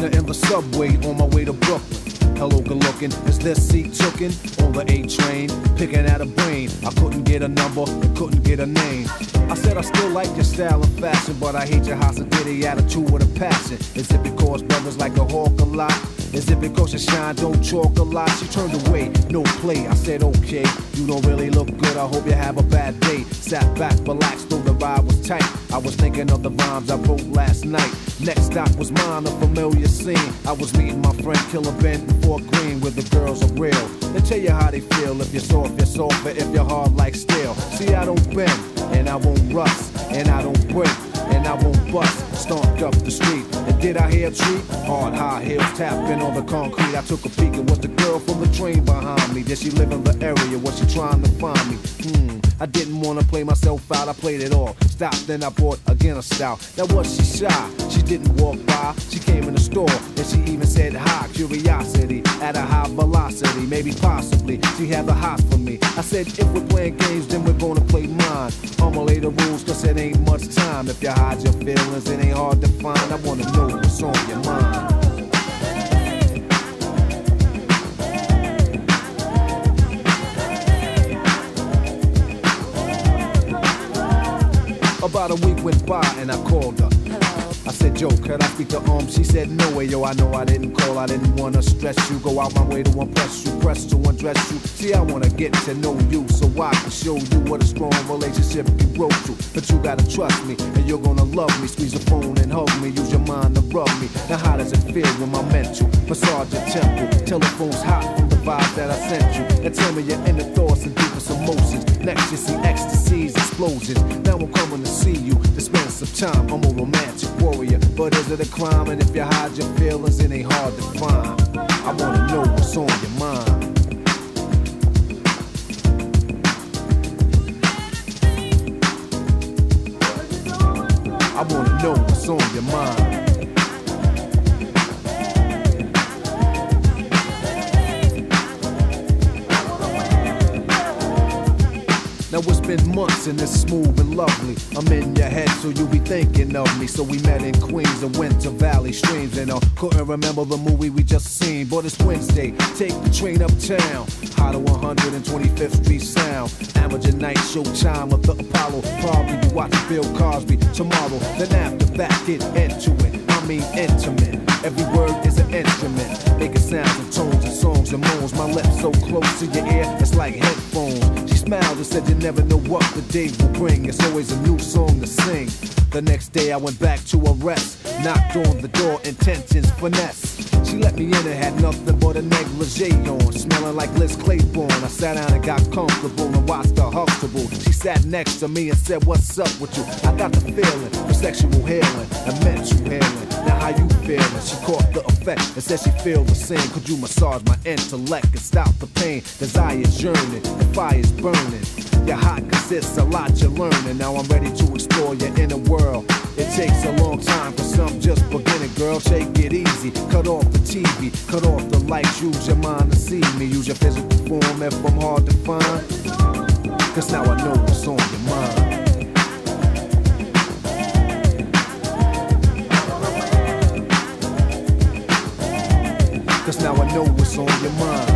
her in the subway on my way to Brooklyn. Hello, good looking. Is this seat tookin' on the A train? Picking at a brain. I couldn't get a number, couldn't get a name. I said I still like your style and fashion, but I hate your hospitality attitude with a passion. Is it because brothers like a hawk a lot? Is it because you shine, don't talk a lot? She turned away, no play. I said, okay, you don't really look good. I hope you have a bad day. Sat back, relaxed, though the ride was tight. I was thinking of the rhymes I wrote last night. Next stop was mine, a familiar scene. I was meeting my friend Killer Ben before Green, where the girls are real. They tell you how they feel. If you're soft, you're soft, but if you're hard like steel. See, I don't bend, and I won't rust, and I don't break and I won't bust. Stomped up the street, and did I hear a treat? Hard high heels tapping on the concrete. I took a peek and was the girl from the train behind me. Did she live in the area? Was she trying to find me? Hmm. I didn't wanna play myself out, I played it all. Stopped, then I bought again a style. Now was she shy? She didn't walk by. She came in the store, and she even said hi. Curiosity at a high velocity, maybe possibly she had the hot for me. I said if we're playing games, then we're gonna play mine. I'ma lay the rules, cause it ain't much time. If you hide your feelings, it ain't hard to find. I wanna know what's on your mind. About a week went by and I called her. Said, Joe, could I speak to um? She said, no way, yo, I know I didn't call. I didn't wanna stress you. Go out my way to impress you, press to undress you. See, I wanna get to know you so I can show you what a strong relationship can grow to. But you gotta trust me, and you're gonna love me. Squeeze the phone and hug me, use your mind to rub me. Now, how does it feel when my mental massage your temple? Telephone's hot from the vibe that I sent you. And tell me your inner thoughts and deepest emotions. You see ecstasies, explosions. Now I'm coming to see you spend some time. I'm a romantic warrior, but is it a crime? And if you hide your feelings, it ain't hard to find. I wanna know what's on your mind. I wanna know what's on your mind. It's been months and it's smooth and lovely. I'm in your head, so you'll be thinking of me. So we met in Queens and went to Valley Streams. And I couldn't remember the movie we just seen. But it's Wednesday, take the train uptown. High to 125th Street Sound. Amateur night showtime of the Apollo. Probably be watching Bill Cosby tomorrow. Then after that, get into it. I mean intimate. Every word is an instrument, making sounds and tones and songs and moans. My lips so close to your ear, it's like headphones. Smiled and said, You never know what the day will bring. It's always a new song to sing. The next day I went back to her rest, knocked on the door, intentions finesse. She let me in and had nothing but a negligee on, smelling like Liz Claiborne. I sat down and got comfortable and watched her sat next to me and said, What's up with you? I got the feeling for sexual healing and mental healing. Now how you feeling? She caught the effect and said she feel the same. Could you massage my intellect and stop the pain? Desire's yearning, the fire's burning. You're hot cause it's a lot you're learning. Now I'm ready to explore your inner world. It takes a long time for some just beginning, girl. Shake it easy. Cut off the TV, cut off the lights. Use your mind to see me. Use your physical form if I'm hard to find. Cause now I know what's on your mind. Cause now I know what's on your mind.